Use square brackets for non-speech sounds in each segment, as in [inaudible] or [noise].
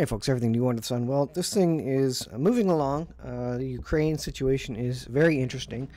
Hey folks, everything new under the sun. Well, this thing is moving along. Uh, the Ukraine situation is very interesting.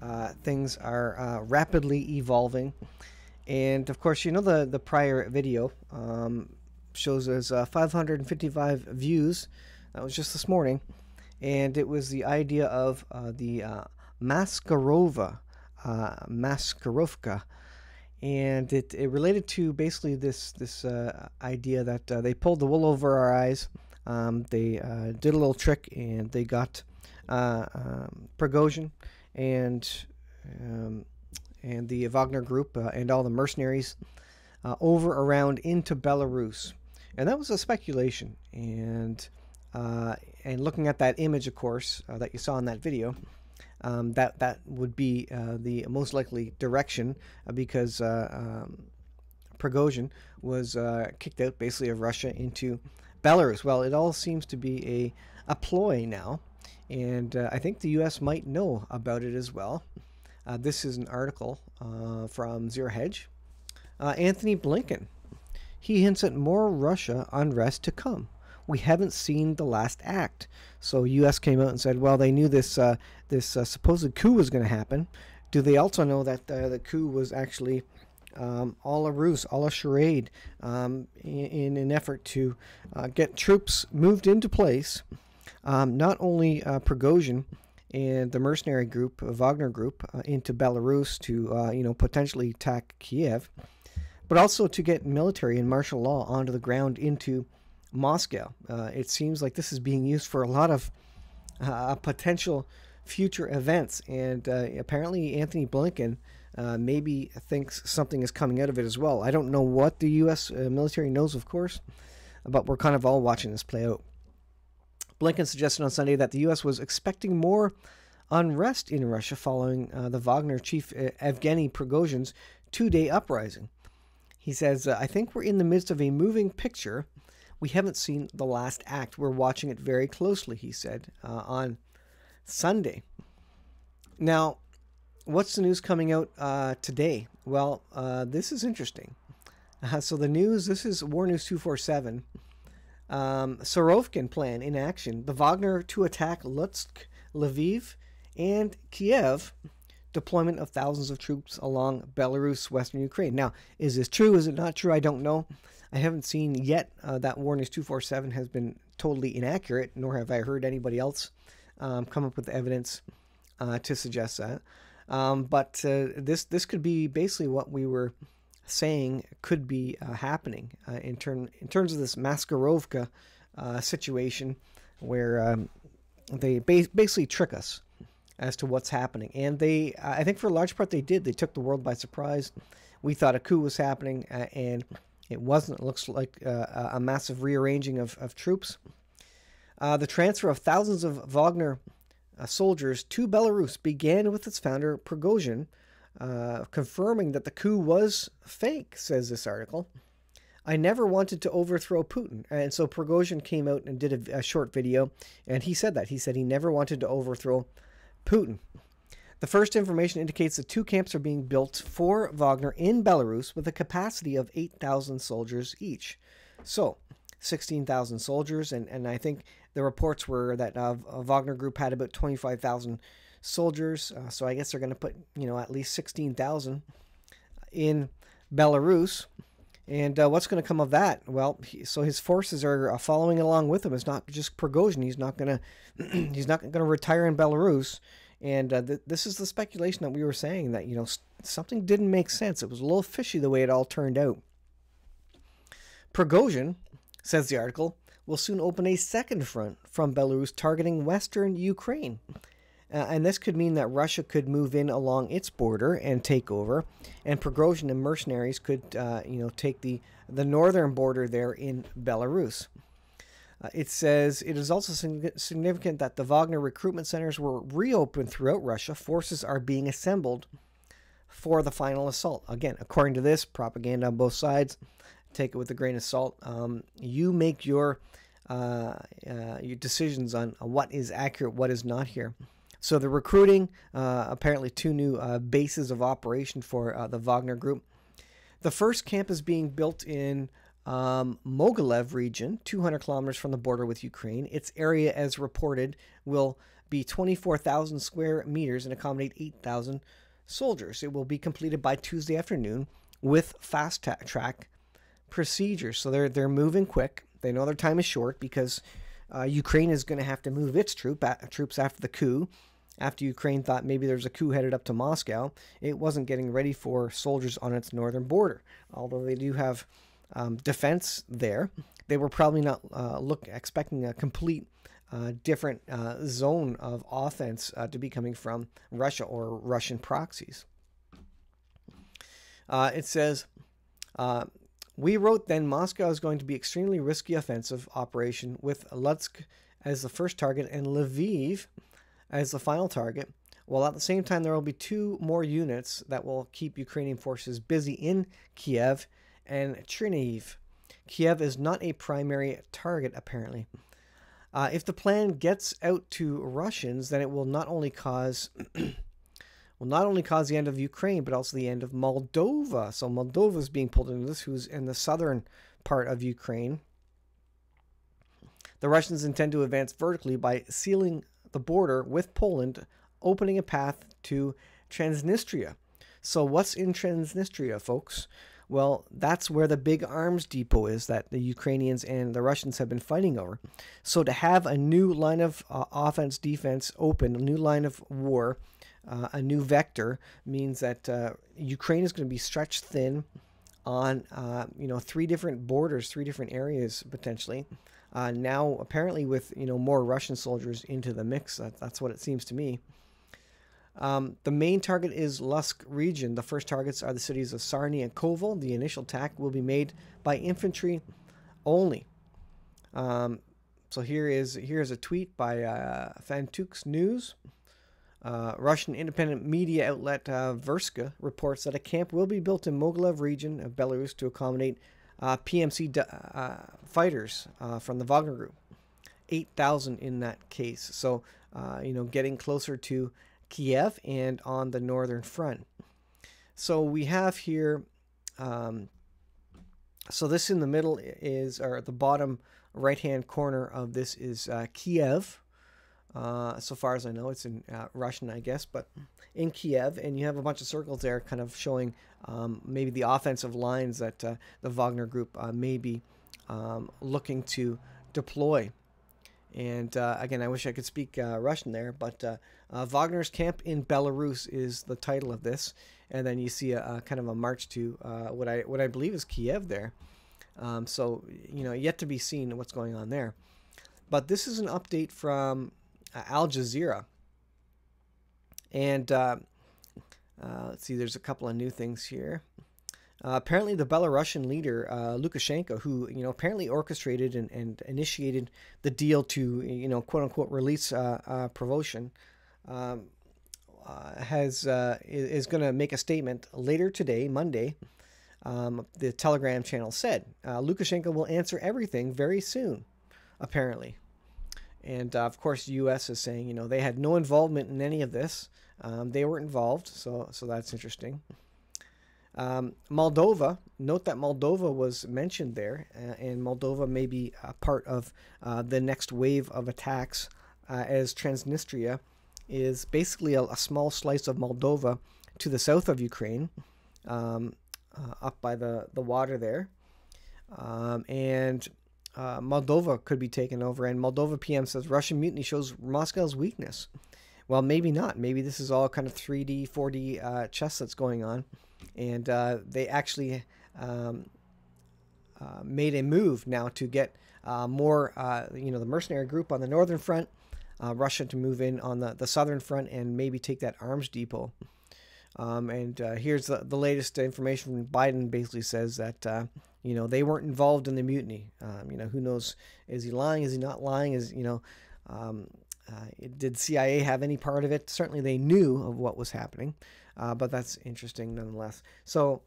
Uh, things are uh, rapidly evolving. And of course, you know the, the prior video um, shows us uh, 555 views. That was just this morning. And it was the idea of uh, the uh, Maskarova, Maskarovka and it, it related to basically this this uh, idea that uh, they pulled the wool over our eyes. Um, they uh, did a little trick and they got uh, um, Prigozhin and um, and the Wagner Group uh, and all the mercenaries uh, over around into Belarus, and that was a speculation. And and looking at that image, of course, that you saw in that video um, that that would be uh, the most likely direction uh, because uh, um, Prigozhin was uh, kicked out basically of Russia into Belarus. Well, it all seems to be a, a ploy now, and uh, I think the U.S. might know about it as well. Uh, this is an article from Zero Hedge. Antony Blinken. He hints at more Russia unrest to come we haven't seen the last act. So U.S. came out and said, well, they knew this uh, this uh, supposed coup was going to happen. Do they also know that uh, the coup was actually um, all a ruse, all a charade, um, in, in, an effort to uh, get troops moved into place? Um, not only uh, Prigozhin and the mercenary group, uh, Wagner Group, into Belarus to you know potentially attack Kiev, but also to get military and martial law onto the ground into Moscow. Uh, it seems like this is being used for a lot of uh, potential future events, and uh, apparently Antony Blinken uh, maybe thinks something is coming out of it as well. I don't know what the U.S. Uh, military knows, of course, but we're kind of all watching this play out. Blinken suggested on Sunday that the U.S. was expecting more unrest in Russia following uh, the Wagner chief Evgeny Prigozhin's two-day uprising. He says, "I think we're in the midst of a moving picture." We haven't seen the last act. We're watching it very closely, he said uh, on Sunday. Now, what's the news coming out uh, today? Well, uh, this is interesting. Uh, so, the news this is War News 247. Um, Surovikin plan in action. The Wagner to attack Lutsk, Lviv, and Kiev. Deployment of thousands of troops along Belarus, western Ukraine. Now, is this true? Is it not true? I don't know. I haven't seen yet uh, that War News 247 has been totally inaccurate, nor have I heard anybody else um, come up with evidence uh, to suggest that. Um, but uh, this this could be basically what we were saying could be uh, happening uh, in term in terms of this Maskarovka uh, situation, where um, they ba- basically trick us as to what's happening, and they I think for a large part they did. They took the world by surprise. We thought a coup was happening, and it wasn't. It looks like uh, a massive rearranging of, of troops. Uh, the transfer of thousands of Wagner uh, soldiers to Belarus began with its founder, Prigozhin, uh, confirming that the coup was fake, says this article. I never wanted to overthrow Putin. And so Prigozhin came out and did a, a short video, and he said that. He said he never wanted to overthrow Putin. The first information indicates that two camps are being built for Wagner in Belarus with a capacity of 8,000 soldiers each. So, 16,000 soldiers, and, and I think the reports were that uh, Wagner Group had about 25,000 soldiers. Uh, so I guess they're going to put, you know, at least 16,000 in Belarus. And uh, what's going to come of that? Well, he, so his forces are uh, following along with him. It's not just Prigozhin. He's not going to [clears throat] he's not going to retire in Belarus. And uh, th- this is the speculation that we were saying that, you know, something didn't make sense. It was a little fishy the way it all turned out. Prigozhin, says the article, will soon open a second front from Belarus targeting western Ukraine. Uh, and this could mean that Russia could move in along its border and take over, and Prigozhin and mercenaries could, uh, you know, take the the northern border there in Belarus. Uh, it says it is also significant that the Wagner recruitment centers were reopened throughout Russia. Forces are being assembled for the final assault. Again, according to this, propaganda on both sides. Take it with a grain of salt. Um, you make your uh, uh, your decisions on what is accurate, what is not here. So the recruiting, uh, apparently two new uh, bases of operation for uh, the Wagner Group. The first camp is being built in um, Mogilev region, 200 kilometers from the border with Ukraine. Its area, as reported, will be 24,000 square meters and accommodate 8,000 soldiers. It will be completed by Tuesday afternoon with fast track procedures. So they're they're moving quick. They know their time is short because uh, Ukraine is going to have to move its troop, troops after the coup. After Ukraine thought maybe there's a coup headed up to Moscow, it wasn't getting ready for soldiers on its northern border. Although they do have um, defense there, they were probably not uh, look expecting a complete uh, different uh, zone of offense uh, to be coming from Russia or Russian proxies. Uh, it says, uh, we wrote then Moscow is going to be extremely risky offensive operation with Lutsk as the first target and Lviv as the final target, while at the same time there will be two more units that will keep Ukrainian forces busy in Kiev and Chernihiv. Kiev is not a primary target, apparently. Uh, if the plan gets out to Russians, then it will not only cause [clears throat] will not only cause the end of Ukraine, but also the end of Moldova. So Moldova is being pulled into this, who's in the southern part of Ukraine. The Russians intend to advance vertically by sealing the border with Poland, opening a path to Transnistria. So, what's in Transnistria, folks? Well, that's where the big arms depot is that the Ukrainians and the Russians have been fighting over. So, to have a new line of uh, offense defense open, a new line of war, uh, a new vector means that uh, Ukraine is going to be stretched thin on uh, you know three different borders, three different areas potentially. Uh, now, apparently, with you know more Russian soldiers into the mix, that, that's what it seems to me. Um, the main target is Lutsk region. The first targets are the cities of Sarny and Kovel. The initial attack will be made by infantry only. Um, so here is here is a tweet by uh, Fantuk's News. Uh, Russian independent media outlet uh, Verstka reports that a camp will be built in Mogilev region of Belarus to accommodate uh, PMC uh, fighters uh, from the Wagner Group. 8,000 in that case. So, uh, you know, getting closer to Kiev and on the northern front. So we have here, um, so this in the middle is, or the bottom right hand corner of this is Kiev uh, so far as I know, it's in uh, Russian, I guess, but in Kiev, and you have a bunch of circles there, kind of showing um, maybe the offensive lines that uh, the Wagner Group uh, may be um, looking to deploy. And uh, again, I wish I could speak uh, Russian there, but Wagner's camp in Belarus is the title of this, and then you see a, a kind of a march to what I what I believe is Kiev there. Um, so you know, yet to be seen what's going on there. But this is an update from uh, Al Jazeera. And uh, uh, let's see, there's a couple of new things here. Uh, apparently, the Belarusian leader uh, Lukashenko, who you know apparently orchestrated and, and initiated the deal to you know quote unquote release uh, uh um, has is going to make a statement later today, Monday. Um, the Telegram channel said Lukashenko will answer everything very soon, apparently. And uh, of course, the U.S. is saying, you know, they had no involvement in any of this. Um, they weren't involved, so so that's interesting. Um, Moldova, note that Moldova was mentioned there, uh, and Moldova may be a part of uh, the next wave of attacks, uh, as Transnistria is basically a, a, small slice of Moldova to the south of Ukraine, um, uh, up by the, the water there. Um, and uh, Moldova could be taken over. And Moldova PM says Russian mutiny shows Moscow's weakness. Well, maybe not. Maybe this is all kind of 3D, 4D uh, chess that's going on. And uh, they actually um, uh, made a move now to get uh, more, uh, you know, the mercenary group on the northern front, Russia to move in on the, the southern front and maybe take that arms depot. Um, and here's the, the latest information from Biden basically says that you know, they weren't involved in the mutiny. Um, you know, who knows? Is he lying? Is he not lying? Is you know, um, uh, did CIA have any part of it? Certainly, they knew of what was happening, uh, but that's interesting nonetheless. So,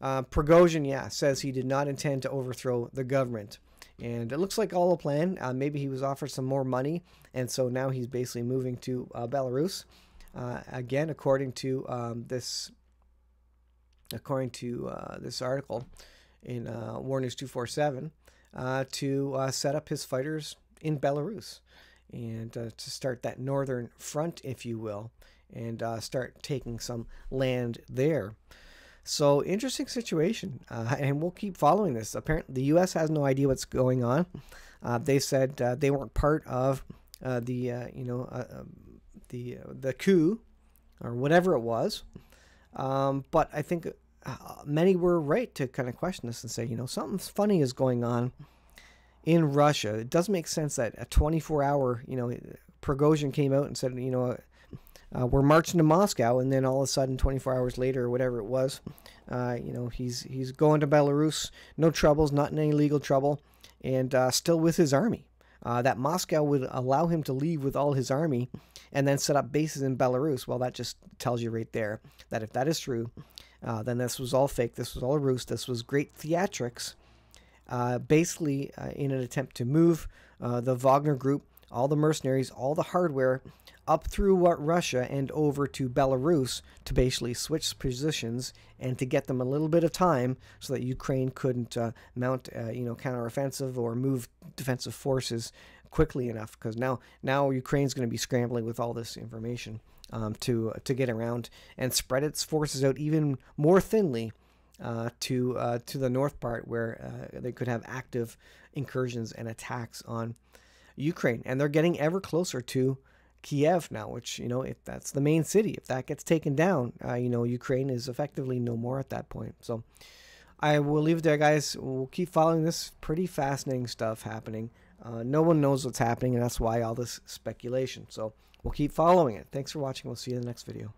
uh, Prigozhin, yeah, says he did not intend to overthrow the government. And it looks like all a plan. Uh, maybe he was offered some more money, and so now he's basically moving to uh, Belarus. Uh, again, according to um, this, according to uh, this article, in War News 247 uh, to set up his fighters in Belarus and uh, to start that northern front, if you will, and uh, start taking some land there. So interesting situation, uh, [laughs] and we'll keep following this. Apparently, the U.S. has no idea what's going on. they said they weren't part of the you know um, the the coup or whatever it was. Um, but I think uh, many were right to kind of question this and say, you know, something funny is going on in Russia. It doesn't make sense that a 24 hour, you know, Prigozhin came out and said, you know, uh, we're marching to Moscow, and then all of a sudden, 24 hours later, or whatever it was, uh, you know, he's he's going to Belarus, no troubles, not in any legal trouble, and uh, still with his army. Uh, that Moscow would allow him to leave with all his army and then set up bases in Belarus. Well, that just tells you right there that if that is true, uh, then this was all fake. This was all a ruse. This was great theatrics, uh, basically uh, in an attempt to move uh, the Wagner group, all the mercenaries, all the hardware up through what Russia and over to Belarus to basically switch positions and to get them a little bit of time so that Ukraine couldn't uh, mount, uh, you know, counteroffensive or move defensive forces quickly enough. Because now, now Ukraine's going to be scrambling with all this information um, to to get around and spread its forces out even more thinly uh, to uh, to the north part where uh, they could have active incursions and attacks on Ukraine, and they're getting ever closer to Kiev now. Which you know, if that's the main city, if that gets taken down, uh, you know, Ukraine is effectively no more at that point. So. I will leave it there, guys. We'll keep following this pretty fascinating stuff happening. Uh, no one knows what's happening, and that's why all this speculation. So We'll keep following it. Thanks for watching. We'll see you in the next video.